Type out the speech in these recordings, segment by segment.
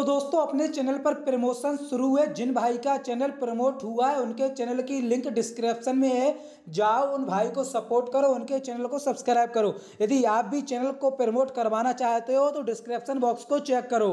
तो दोस्तों, अपने चैनल पर प्रमोशन शुरू है जिन भाई का चैनल प्रमोट हुआ है, उनके चैनल की लिंक डिस्क्रिप्शन में है। जाओ, उन भाई को सपोर्ट करो, उनके चैनल को सब्सक्राइब करो। यदि आप भी चैनल को प्रमोट करवाना चाहते हो तो डिस्क्रिप्शन बॉक्स को चेक करो।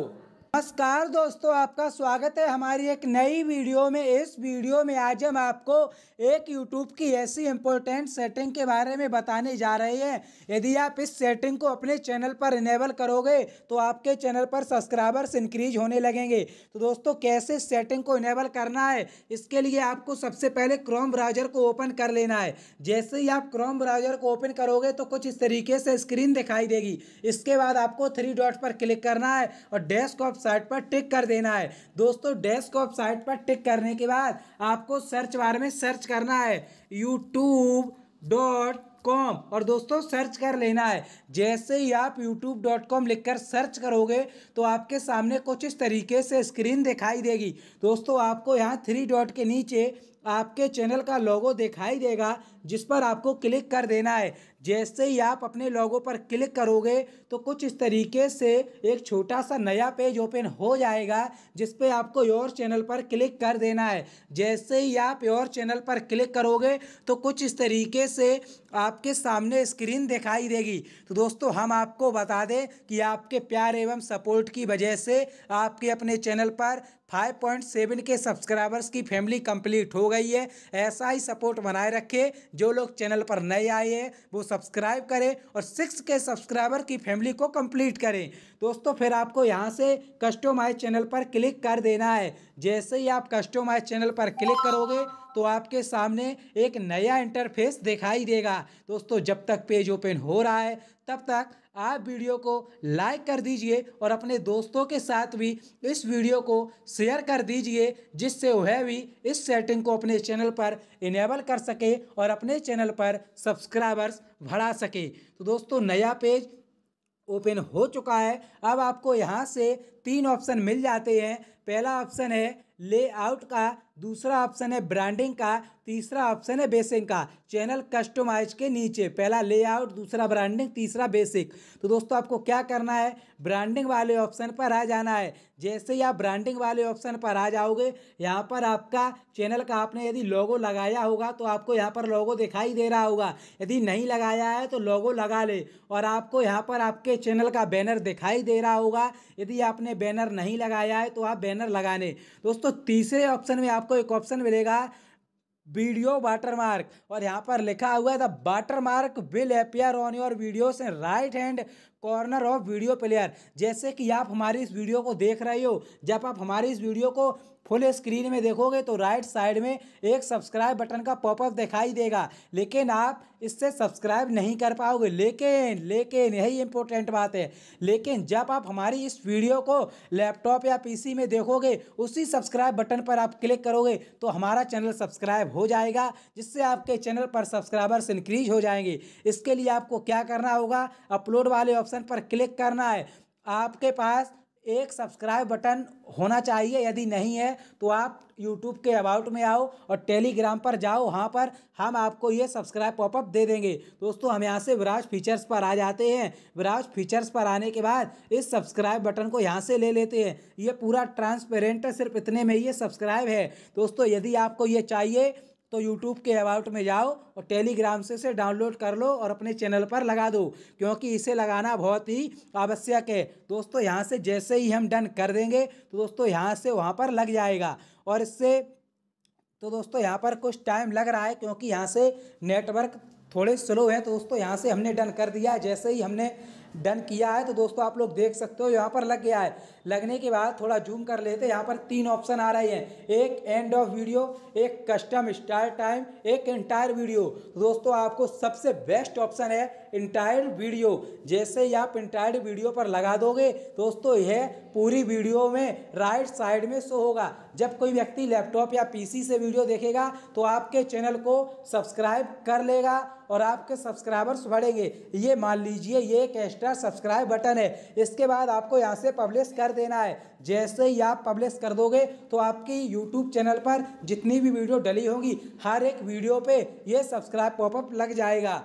नमस्कार दोस्तों, आपका स्वागत है हमारी एक नई वीडियो में। इस वीडियो में आज हम आपको एक यूट्यूब की ऐसी इंपॉर्टेंट सेटिंग के बारे में बताने जा रहे हैं। यदि आप इस सेटिंग को अपने चैनल पर इनेबल करोगे तो आपके चैनल पर सब्सक्राइबर्स इंक्रीज होने लगेंगे। तो दोस्तों, कैसे सेटिंग को इनेबल करना है? इसके लिए आपको सबसे पहले क्रोम ब्राउज़र को ओपन कर लेना है। जैसे ही आप क्रोम ब्राउज़र को ओपन करोगे तो कुछ इस तरीके से स्क्रीन दिखाई देगी। इसके बाद आपको थ्री डॉट पर क्लिक करना है और डेस्कटॉप साइट पर टिक कर देना है। दोस्तों, डेस्कटॉप साइट पर टिक करने के बाद आपको सर्च बार में सर्च करना है यूट्यूब डॉट कॉम और दोस्तों, सर्च कर लेना है। जैसे ही आप यूट्यूब डॉट कॉम लिख कर सर्च करोगे तो आपके सामने कुछ इस तरीके से स्क्रीन दिखाई देगी। दोस्तों, आपको यहाँ थ्री डॉट के नीचे आपके चैनल का लोगो दिखाई देगा, जिस पर आपको क्लिक कर देना है। जैसे ही आप अपने लोगों पर क्लिक करोगे तो कुछ इस तरीके से एक छोटा सा नया पेज ओपन हो जाएगा, जिस पे आपको योर चैनल पर क्लिक कर देना है। जैसे ही आप योर चैनल पर क्लिक करोगे तो कुछ इस तरीके से आपके सामने स्क्रीन दिखाई देगी। तो दोस्तों, हम आपको बता दें कि आपके प्यार एवं सपोर्ट की वजह से आपके अपने चैनल पर 5.7 के सब्सक्राइबर्स की फैमिली कंप्लीट हो गई है। ऐसा ही सपोर्ट बनाए रखें। जो लोग चैनल पर नए आए हैं, वो सब्सक्राइब करें और सिक्स के सब्सक्राइबर की फैमिली को कंप्लीट करें। दोस्तों, फिर आपको यहाँ से कस्टमाइज चैनल पर क्लिक कर देना है। जैसे ही आप कस्टमाइज चैनल पर क्लिक करोगे तो आपके सामने एक नया इंटरफेस दिखाई देगा। दोस्तों, जब तक पेज ओपन हो रहा है, तब तक आप वीडियो को लाइक कर दीजिए और अपने दोस्तों के साथ भी इस वीडियो को शेयर कर दीजिए, जिससे वह भी इस सेटिंग को अपने चैनल पर इनेबल कर सके और अपने चैनल पर सब्सक्राइबर्स बढ़ा सके। तो दोस्तों, नया पेज ओपन हो चुका है। अब आपको यहाँ से तीन ऑप्शन मिल जाते हैं। पहला ऑप्शन है लेआउट का, दूसरा ऑप्शन है ब्रांडिंग का, तीसरा ऑप्शन है बेसिक का, चैनल कस्टमाइज के नीचे, पहला लेआउट, दूसरा ब्रांडिंग, तीसरा बेसिक। तो दोस्तों, आपको क्या करना है? ब्रांडिंग वाले ऑप्शन पर आ जाना है। जैसे ही आप ब्रांडिंग वाले ऑप्शन पर आ जाओगे, यहाँ पर आपका चैनल का, आपने यदि लोगो लगाया होगा तो आपको यहाँ पर लोगो दिखाई दे रहा होगा। यदि नहीं लगाया है तो लोगो लगा ले और आपको यहाँ पर आपके चैनल का बैनर दिखाई दे रहा होगा। यदि आपने बैनर नहीं लगाया है तो आप बैनर लगाने। दोस्तों, तीसरे ऑप्शन में आपको एक ऑप्शन मिलेगा, वीडियो वाटरमार्क। और यहाँ पर लिखा हुआ है, the watermark will appear on your videos in right hand corner of video player. जैसे कि आप हमारी इस वीडियो को देख रहे हो, जब आप हमारी इस वीडियो को फुल स्क्रीन में देखोगे तो राइट साइड में एक सब्सक्राइब बटन का पॉपअप दिखाई देगा। लेकिन आप इससे सब्सक्राइब नहीं कर पाओगे। लेकिन लेकिन, यही इंपॉर्टेंट बात है। लेकिन जब आप हमारी इस वीडियो को लैपटॉप या पीसी में देखोगे, उसी सब्सक्राइब बटन पर आप क्लिक करोगे तो हमारा चैनल सब्सक्राइब हो जाएगा, जिससे आपके चैनल पर सब्सक्राइबर्स इंक्रीज हो जाएँगे। इसके लिए आपको क्या करना होगा? अपलोड वाले ऑप्शन पर क्लिक करना है। आपके पास एक सब्सक्राइब बटन होना चाहिए। यदि नहीं है तो आप यूट्यूब के अबाउट में आओ और टेलीग्राम पर जाओ। वहाँ पर हम आपको ये सब्सक्राइब पॉपअप दे देंगे। दोस्तों, हम यहाँ से विराज फीचर्स पर आ जाते हैं। विराज फीचर्स पर आने के बाद इस सब्सक्राइब बटन को यहाँ से ले लेते हैं। ये पूरा ट्रांसपेरेंट सिर्फ़ इतने में ये सब्सक्राइब है। दोस्तों, यदि आपको ये चाहिए तो यूट्यूब के अबाउट में जाओ और टेलीग्राम से इसे डाउनलोड कर लो और अपने चैनल पर लगा दो, क्योंकि इसे लगाना बहुत ही आवश्यक है। दोस्तों, यहाँ से जैसे ही हम डन कर देंगे तो दोस्तों, यहाँ से वहाँ पर लग जाएगा। और इससे तो दोस्तों, यहाँ पर कुछ टाइम लग रहा है, क्योंकि यहाँ से नेटवर्क थोड़े स्लो हैं। तो दोस्तों, यहाँ से हमने डन कर दिया। जैसे ही हमने डन किया है तो दोस्तों आप लोग देख सकते हो, यहाँ पर लग गया है। लगने के बाद थोड़ा जूम कर लेते हैं, यहाँ पर तीन ऑप्शन आ रहे हैं। एक एंड ऑफ़ वीडियो एक कस्टम स्टार्ट टाइम एक एंटायर वीडियो दोस्तों, आपको सबसे बेस्ट ऑप्शन है इंटायर वीडियो जैसे ही आप इंटायर वीडियो पर लगा दोगे, दोस्तों, यह पूरी वीडियो में राइट साइड में शो होगा। जब कोई व्यक्ति लैपटॉप या पीसी से वीडियो देखेगा तो आपके चैनल को सब्सक्राइब कर लेगा और आपके सब्सक्राइबर्स बढ़ेंगे। ये मान लीजिए, ये एक एक्स्ट्रा सब्सक्राइब बटन है। इसके बाद आपको यहाँ से पब्लिश कर देना है। जैसे ही आप पब्लिश कर दोगे तो आपकी यूट्यूब चैनल पर जितनी भी वीडियो डली होगी, हर एक वीडियो पे ये सब्सक्राइब पॉपअप लग जाएगा।